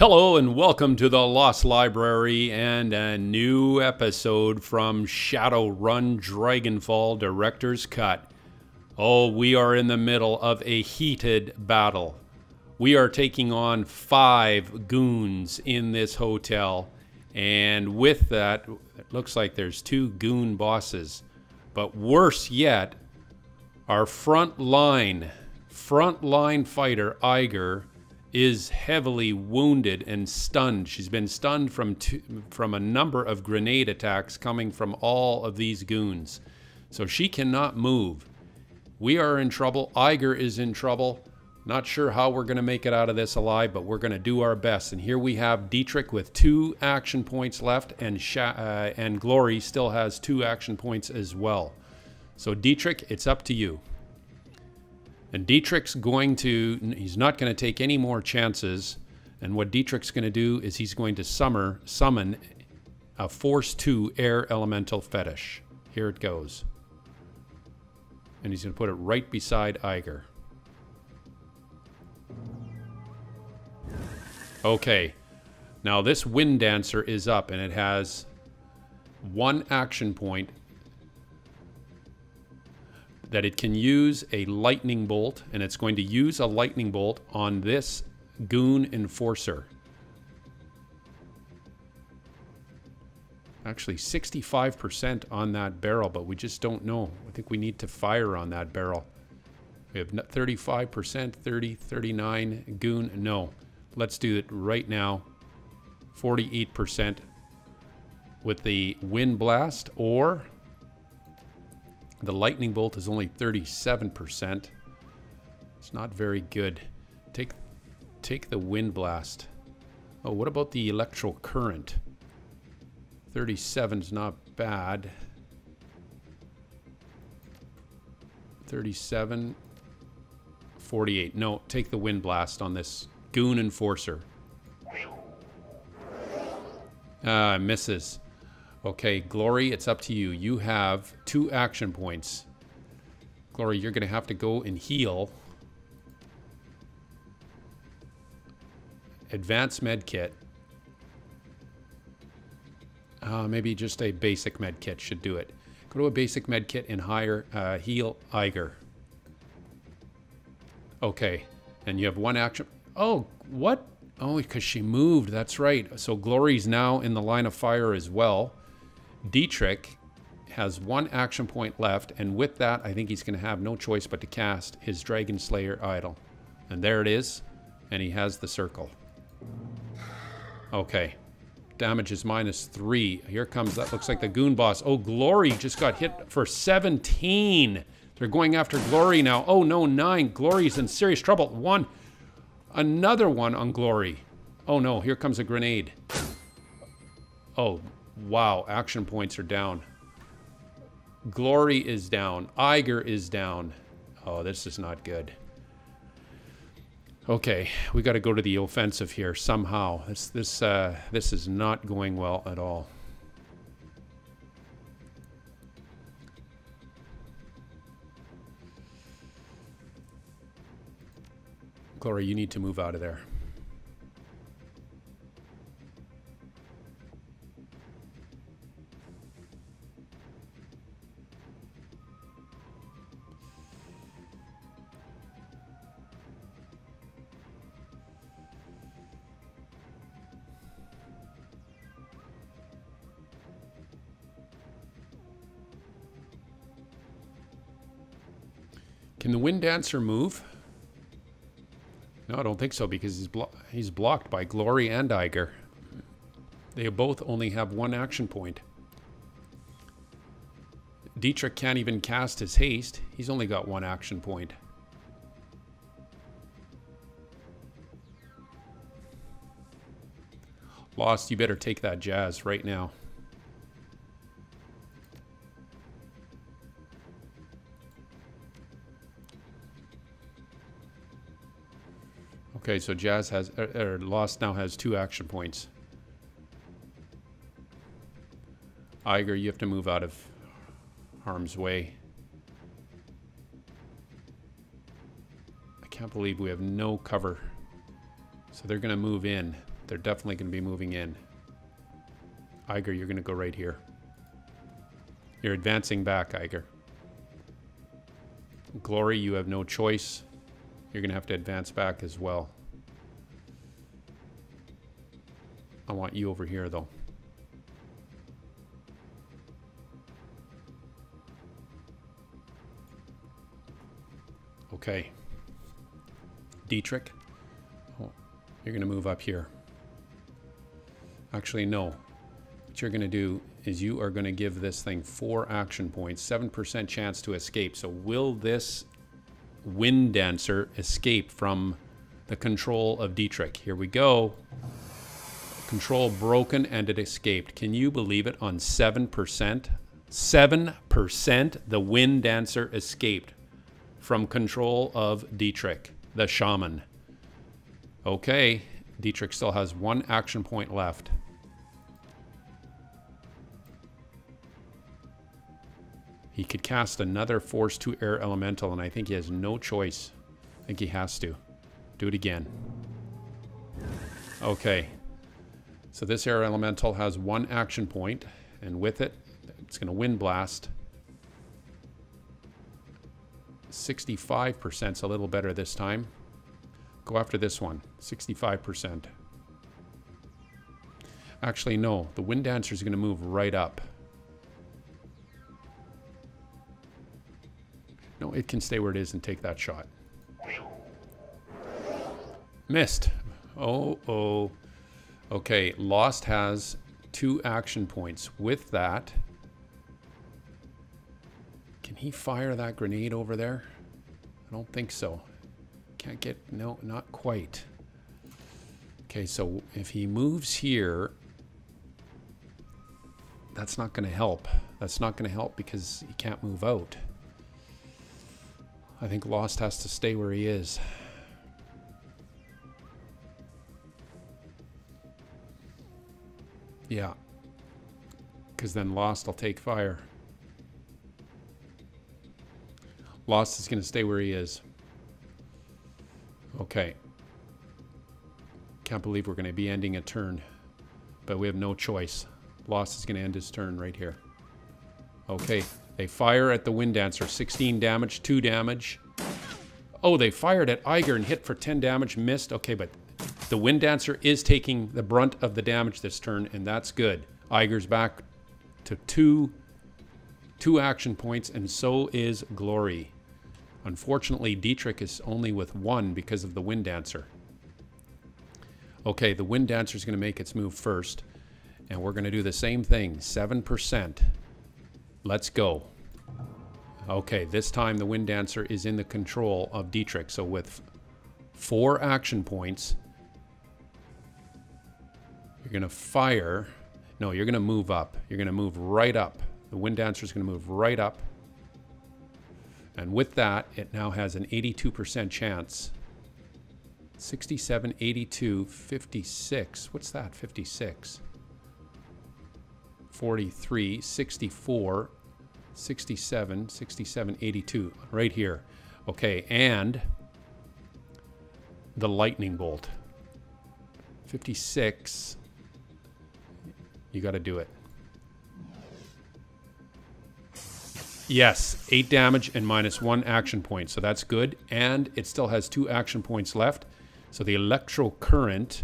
Hello and welcome to the Lost Library and a new episode from Shadowrun Dragonfall Director's Cut. Oh, we are in the middle of a heated battle. We are taking on five goons in this hotel, and with that, it looks like there's two goon bosses. But worse yet, our front line, front line fighter, Eiger, is heavily wounded and stunned. She's been stunned from two, from a number of grenade attacks coming from all of these goons. So she cannot move. We are in trouble. Eiger is in trouble. Not sure how we're going to make it out of this alive, but we're going to do our best. And here we have Dietrich with two action points left, and Sha uh, and Glory still has two action points as well. So Dietrich, it's up to you. And Dietrich's going to, he's not going to take any more chances. And what Dietrich's going to do is he's going to summer, summon a Force 2 Air Elemental Fetish. Here it goes. And he's going to put it right beside Eiger. Okay. Now this Wind Dancer is up and it has one action point that it can use a lightning bolt, and it's going to use a lightning bolt on this goon enforcer. Actually, 65% on that barrel, but we just don't know. I think we need to fire on that barrel. We have 35%, 30, 39, goon. No, let's do it right now. 48% with the wind blast or the lightning bolt is only 37%. It's not very good. Take take the wind blast. Oh, what about the electro current? 37 is not bad. 37 48. No, take the wind blast on this goon enforcer. Ah, uh, misses. Okay, Glory, it's up to you. You have two action points. Glory, you're going to have to go and heal. Advanced med kit. Uh, maybe just a basic med kit should do it. Go to a basic med kit and hire uh, heal Eiger. Okay, and you have one action. Oh, what? Oh, because she moved. That's right. So Glory's now in the line of fire as well. Dietrich has one action point left, and with that, I think he's going to have no choice but to cast his Dragon Slayer idol. And there it is, and he has the circle. Okay. Damage is minus three. Here comes, that looks like the Goon Boss. Oh, Glory just got hit for 17. They're going after Glory now. Oh, no, nine. Glory's in serious trouble. One. Another one on Glory. Oh, no, here comes a grenade. Oh, Wow, action points are down. Glory is down. Eiger is down. Oh, this is not good. Okay, we got to go to the offensive here somehow. This this uh, this is not going well at all. Glory, you need to move out of there. Can the Wind Dancer move? No, I don't think so because he's, blo he's blocked by Glory and Eiger. They both only have one action point. Dietrich can't even cast his haste. He's only got one action point. Lost, you better take that jazz right now. Okay, so Jazz has, or, er, er, Lost now has two action points. Eiger, you have to move out of harm's way. I can't believe we have no cover. So they're going to move in They're definitely going to be moving in. Eiger, you're going to go right here. You're advancing back, Eiger. Glory, you have no choice. You're going to have to advance back as well. I want you over here, though. Okay. Dietrich, oh, you're going to move up here. Actually, no. What you're going to do is you are going to give this thing four action points, 7% chance to escape. So will this wind dancer escape from the control of Dietrich? Here we go. Control broken and it escaped. Can you believe it on 7%? 7% the wind dancer escaped from control of Dietrich, the shaman. Okay, Dietrich still has one action point left. He could cast another Force 2 Air Elemental, and I think he has no choice. I think he has to. Do it again. Okay. So this Air Elemental has one action point, and with it, it's going to Wind Blast. 65% is a little better this time. Go after this one, 65%. Actually, no. The Wind Dancer is going to move right up. It can stay where it is and take that shot. Missed. Oh, oh. Okay, Lost has two action points. With that, can he fire that grenade over there? I don't think so. Can't get, no, not quite. Okay, so if he moves here, that's not going to help. That's not going to help because he can't move out. I think Lost has to stay where he is. Yeah. Because then Lost will take fire. Lost is going to stay where he is. Okay. Can't believe we're going to be ending a turn. But we have no choice. Lost is going to end his turn right here. Okay. They fire at the Wind Dancer. 16 damage, 2 damage. Oh, they fired at Eiger and hit for 10 damage, missed. Okay, but the Wind Dancer is taking the brunt of the damage this turn, and that's good. Eiger's back to two, two action points, and so is Glory. Unfortunately, Dietrich is only with one because of the Wind Dancer. Okay, the Wind Dancer is going to make its move first, and we're going to do the same thing, 7%. Let's go. Okay, this time the Wind Dancer is in the control of Dietrich. So with four action points, you're going to fire. No, you're going to move up. You're going to move right up. The Wind Dancer is going to move right up. And with that, it now has an 82% chance. 67, 82, 56. What's that? 56. 43, 64, 67, 67, 82, right here. Okay, and the lightning bolt. 56. You got to do it. Yes, 8 damage and minus 1 action point. So that's good. And it still has 2 action points left. So the electro current,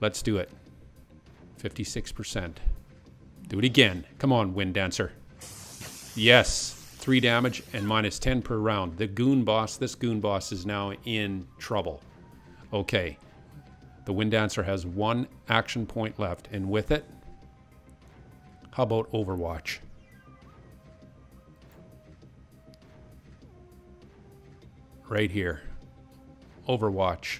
let's do it. 56%. Do it again. Come on, Wind Dancer. Yes, 3 damage and minus 10 per round. The Goon Boss, this Goon Boss is now in trouble. Okay. The Wind Dancer has one action point left. And with it, how about Overwatch? Right here. Overwatch.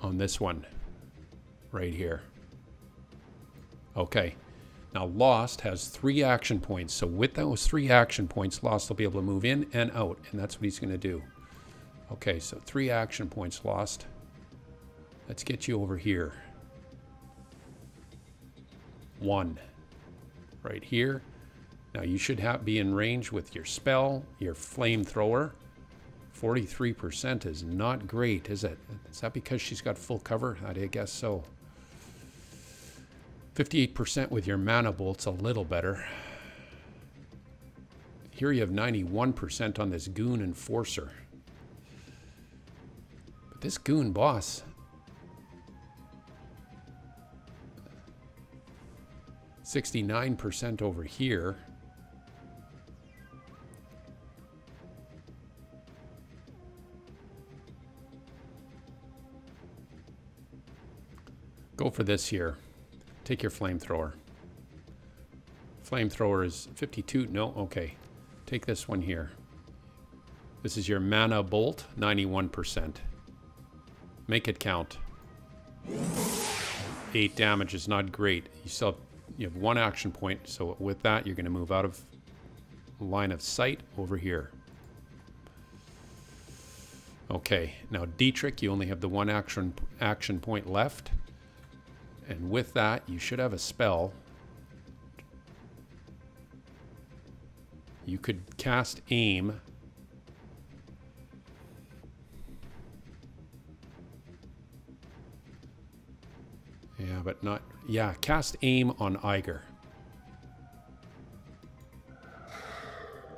On this one. Right here. Okay. Now Lost has three action points. So with those three action points, Lost will be able to move in and out. And that's what he's going to do. Okay, so three action points Lost. Let's get you over here. One. Right here. Now you should have, be in range with your spell, your flamethrower. 43% is not great, is it? Is that because she's got full cover? I guess so. 58% with your mana bolt's a little better. Here you have 91% on this goon enforcer. But this goon boss. 69% over here. Go for this here. Take your flamethrower. Flamethrower is 52. No, okay. Take this one here. This is your mana bolt, 91%. Make it count. 8 damage is not great. You still have, you have one action point, so with that you're going to move out of line of sight over here. Okay, now Dietrich, you only have the one action action point left. And with that, you should have a spell. You could cast aim. Yeah, but not... Yeah, cast aim on Eiger.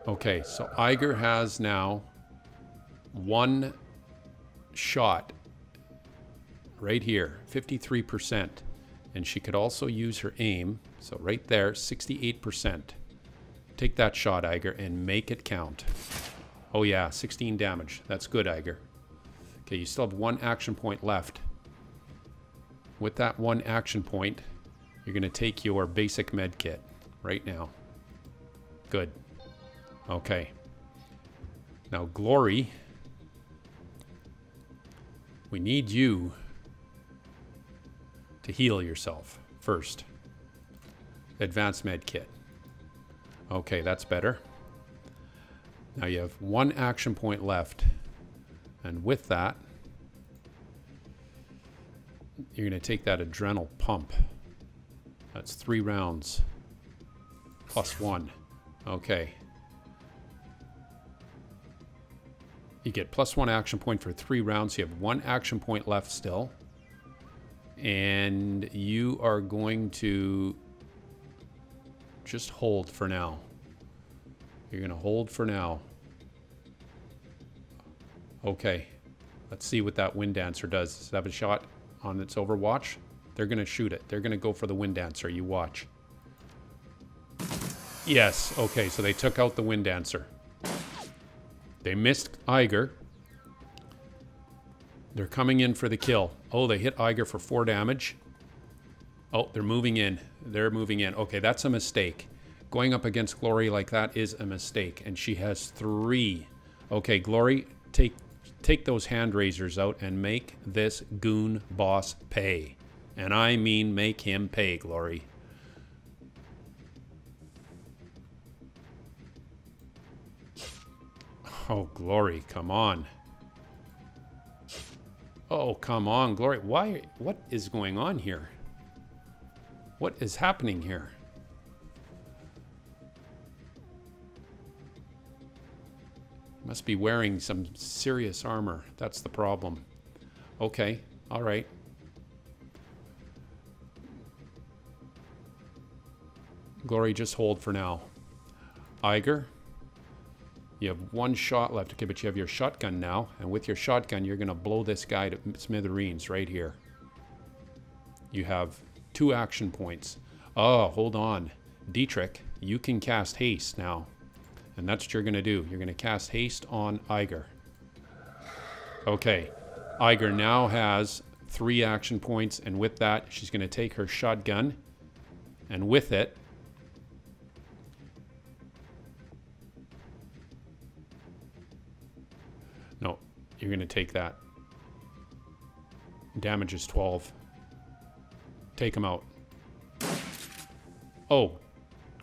Okay, so Eiger has now one shot right here, 53%. And she could also use her aim. So right there, 68%. Take that shot, Eiger, and make it count. Oh yeah, 16 damage. That's good, Eiger. Okay, you still have one action point left. With that one action point, you're going to take your basic med kit right now. Good. Okay. Now, Glory, we need you to heal yourself first. Advanced med kit. Okay, that's better. Now you have one action point left. And with that, you're going to take that adrenal pump. That's three rounds. Plus one. Okay. You get plus one action point for three rounds. You have one action point left still and you are going to just hold for now. You're going to hold for now. Okay, let's see what that Wind Dancer does. Does it have a shot on its Overwatch? They're going to shoot it. They're going to go for the Wind Dancer. You watch. Yes, okay, so they took out the Wind Dancer. They missed Eiger. They're coming in for the kill. Oh, they hit Eiger for four damage. Oh, they're moving in. They're moving in. Okay, that's a mistake. Going up against Glory like that is a mistake. And she has three. Okay, Glory, take take those hand razors out and make this goon boss pay. And I mean make him pay, Glory. Oh, Glory, come on. Oh, come on, Glory. Why? What is going on here? What is happening here? Must be wearing some serious armor. That's the problem. Okay, all right. Glory, just hold for now. Eiger, you have one shot left. Okay, but you have your shotgun now. And with your shotgun, you're going to blow this guy to smithereens right here. You have two action points. Oh, hold on. Dietrich, you can cast haste now. And that's what you're going to do. You're going to cast haste on Eiger. Okay. Eiger now has three action points. And with that, she's going to take her shotgun. And with it, You're going to take that. Damage is 12. Take him out. Oh.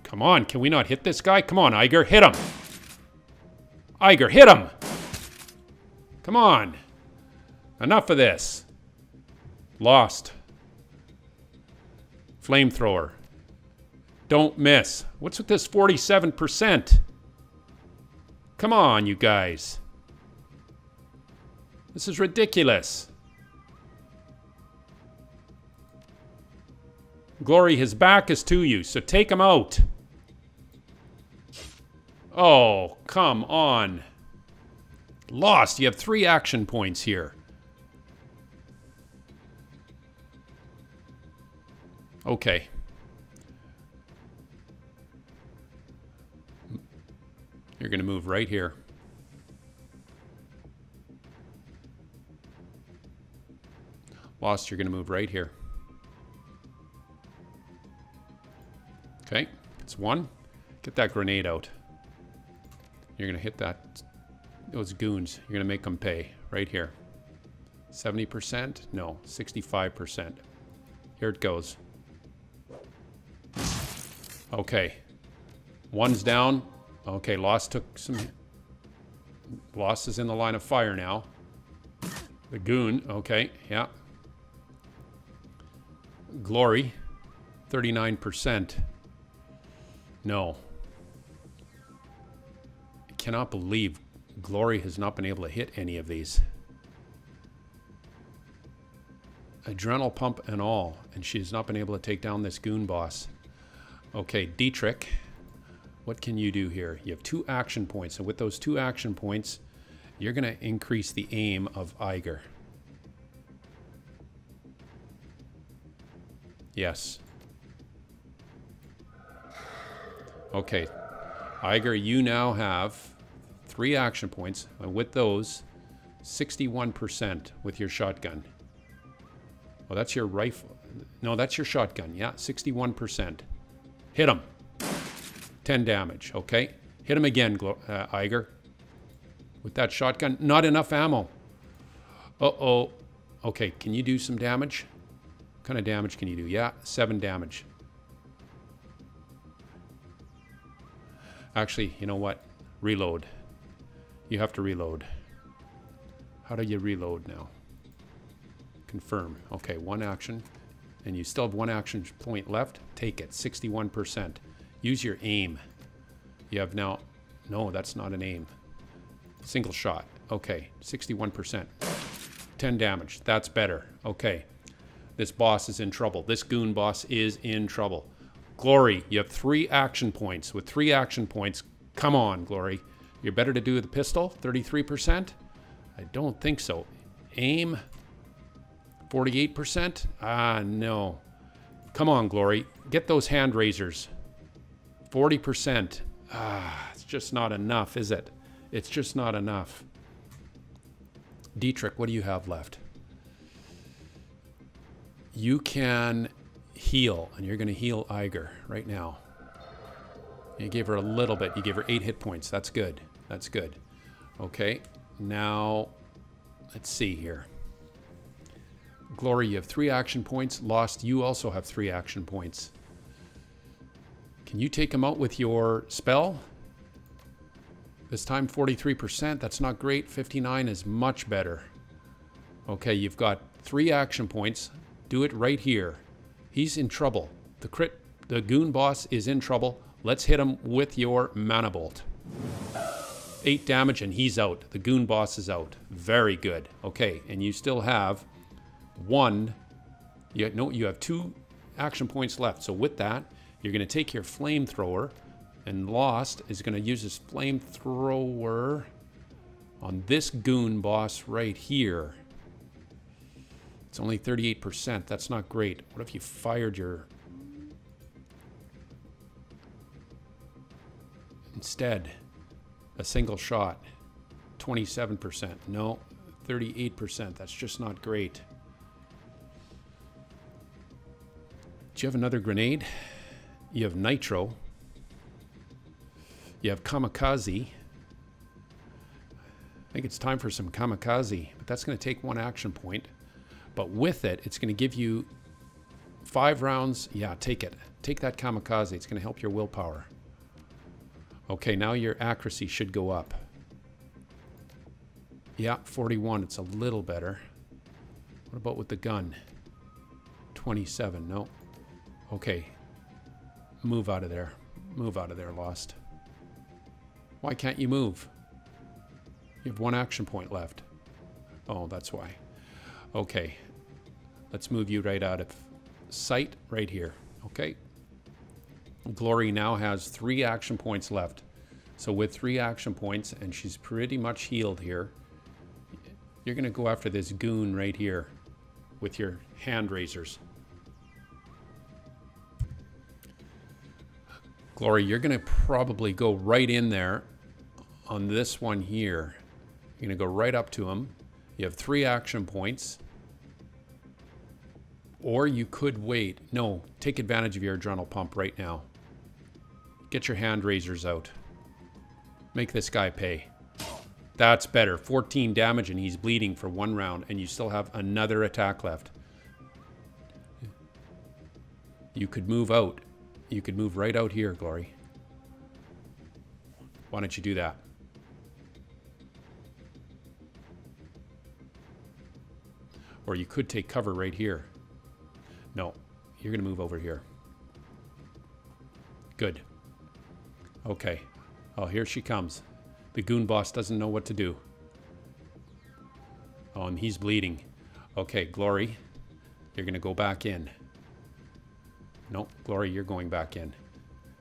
Come on. Can we not hit this guy? Come on, Eiger. Hit him. Eiger, hit him. Come on. Enough of this. Lost. Flamethrower. Don't miss. What's with this 47%? Come on, you guys. This is ridiculous. Glory, his back is to you, so take him out. Oh, come on. Lost. You have three action points here. Okay. You're going to move right here. Lost, you're going to move right here. Okay, it's one. Get that grenade out. You're going to hit that those goons. You're going to make them pay right here. 70%? No, 65%. Here it goes. Okay. One's down. Okay, Lost took some... Lost is in the line of fire now. The goon. Okay, yeah. Glory. 39%. No. I cannot believe Glory has not been able to hit any of these. Adrenal pump and all, and she has not been able to take down this goon boss. Okay, Dietrich, what can you do here? You have two action points, and with those two action points, you're going to increase the aim of Eiger. Yes. Okay. Eiger, you now have three action points, and with those, 61% with your shotgun. Well, that's your rifle. No, that's your shotgun. Yeah, 61%. Hit him. 10 damage, okay? Hit him again, uh, Eiger. With that shotgun. Not enough ammo. Uh-oh. Okay, can you do some damage? Kind of damage can you do? Yeah, 7 damage. Actually, you know what? Reload. You have to reload. How do you reload now? Confirm. Okay, one action. And you still have one action point left. Take it. 61%. Use your aim. You have now... No, that's not an aim. Single shot. Okay, 61%. 10 damage. That's better. Okay. This boss is in trouble. This goon boss is in trouble. Glory, you have three action points. With three action points, come on, Glory. You're better to do with the pistol, 33%? I don't think so. Aim, 48%? Ah, no. Come on, Glory. Get those hand razors. 40%. Ah, it's just not enough, is it? It's just not enough. Dietrich, what do you have left? You can heal, and you're going to heal Eiger right now. You gave her a little bit. You gave her eight hit points. That's good. That's good. Okay, now let's see here. Glory, you have three action points. Lost, you also have three action points. Can you take him out with your spell? This time 43%, that's not great. 59 is much better. Okay, you've got three action points. Do it right here. He's in trouble. The crit, the goon boss is in trouble. Let's hit him with your mana bolt. Eight damage and he's out. The goon boss is out. Very good. Okay, and you still have one. You no, you have two action points left. So with that, you're going to take your flamethrower, and Lost is going to use his flamethrower on this goon boss right here. It's only 38%. That's not great. What if you fired your... Instead, a single shot. 27%. No, 38%. That's just not great. Do you have another grenade? You have nitro. You have kamikaze. I think it's time for some kamikaze, but that's going to take one action point. But with it, it's going to give you five rounds. Yeah, take it. Take that kamikaze. It's going to help your willpower. Okay, now your accuracy should go up. Yeah, 41. It's a little better. What about with the gun? 27. No. Okay. Move out of there. Move out of there, Lost. Why can't you move? You have one action point left. Oh, that's why. Okay. Let's move you right out of sight right here. Okay. Glory now has three action points left. So with three action points, and she's pretty much healed here, you're going to go after this goon right here with your hand razors. Glory, you're going to probably go right in there on this one here. You're going to go right up to him. You have three action points. Or you could wait. No, take advantage of your adrenal pump right now. Get your hand razors out. Make this guy pay. That's better. 14 damage and he's bleeding for one round and you still have another attack left. You could move out. You could move right out here, Glory. Why don't you do that? Or you could take cover right here. No, you're going to move over here. Good. Okay. Oh, here she comes. The goon boss doesn't know what to do. Oh, and he's bleeding. Okay, Glory, you're going to go back in. Nope, Glory, you're going back in.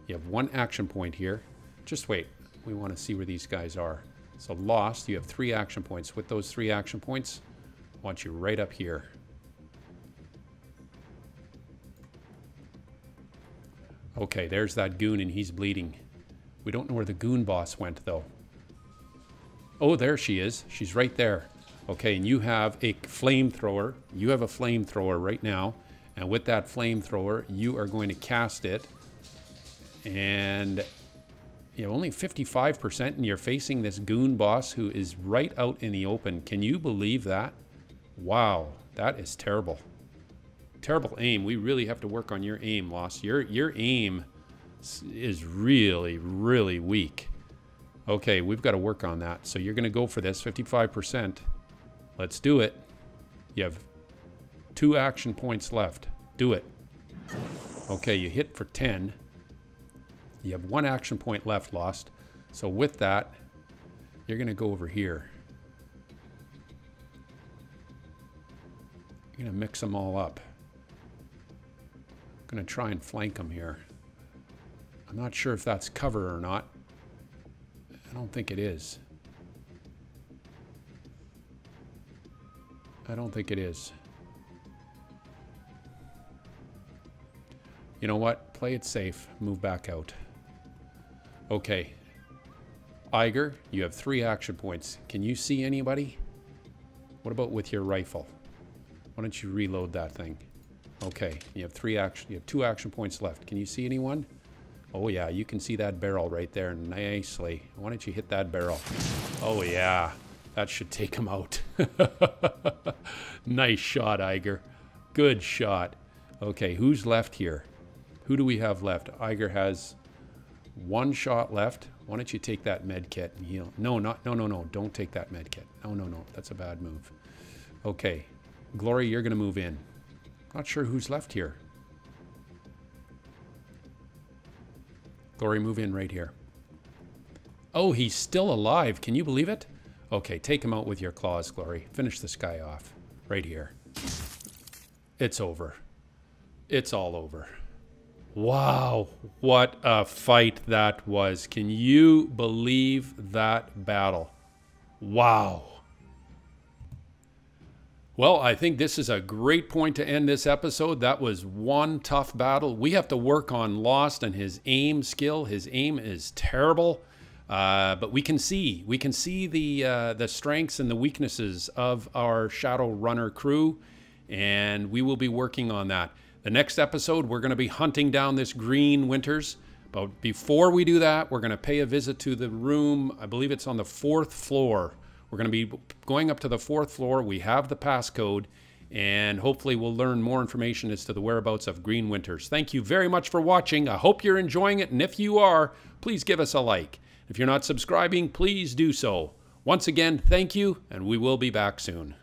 You have one action point here. Just wait. We want to see where these guys are. So Lost, you have three action points. With those three action points, want you right up here. Okay, there's that goon and he's bleeding. We don't know where the goon boss went, though. Oh, there she is. She's right there. Okay, and you have a flamethrower. You have a flamethrower right now. And with that flamethrower, you are going to cast it. And you have only 55% and you're facing this goon boss who is right out in the open. Can you believe that? Wow, that is terrible. Terrible aim. We really have to work on your aim, Lost. Your, your aim is really, really weak. Okay, we've got to work on that. So you're going to go for this, 55%. Let's do it. You have two action points left. Do it. Okay, you hit for 10. You have one action point left, Lost. So with that, you're going to go over here. You're going to mix them all up. I'm going to try and flank them here. I'm not sure if that's cover or not. I don't think it is. I don't think it is. You know what? Play it safe. Move back out. Okay. Eiger, you have three action points. Can you see anybody? What about with your rifle? Why don't you reload that thing? Okay, you have three action. You have two action points left. Can you see anyone? Oh yeah, you can see that barrel right there nicely. Why don't you hit that barrel? Oh yeah, that should take him out. nice shot, Eiger. Good shot. Okay, who's left here? Who do we have left? Eiger has one shot left. Why don't you take that med kit and heal? No, not no no no. Don't take that med kit. No no no. That's a bad move. Okay, Glory, you're gonna move in. Not sure who's left here. Glory, move in right here. Oh, he's still alive. Can you believe it? Okay, take him out with your claws, Glory. Finish this guy off. Right here. It's over. It's all over. Wow, what a fight that was. Can you believe that battle? Wow. Well, I think this is a great point to end this episode. That was one tough battle. We have to work on Lost and his aim skill. His aim is terrible, uh, but we can see we can see the uh, the strengths and the weaknesses of our Shadow Runner crew, and we will be working on that. The next episode, we're going to be hunting down this Green Winters. But before we do that, we're going to pay a visit to the room. I believe it's on the fourth floor we're going to be going up to the fourth floor. We have the passcode, and hopefully we'll learn more information as to the whereabouts of Green Winters. Thank you very much for watching. I hope you're enjoying it, and if you are, please give us a like. If you're not subscribing, please do so. Once again, thank you, and we will be back soon.